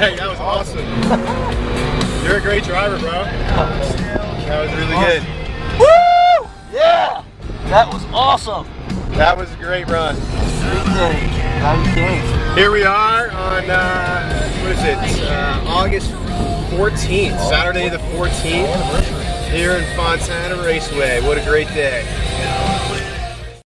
Greg, that was awesome. You're a great driver, bro. That was really good. Woo! Yeah! That was awesome. That was a great run. Here we are on, uh, what is it, uh, August 14th, Saturday the 14th, here in Fontana Raceway. What a great day.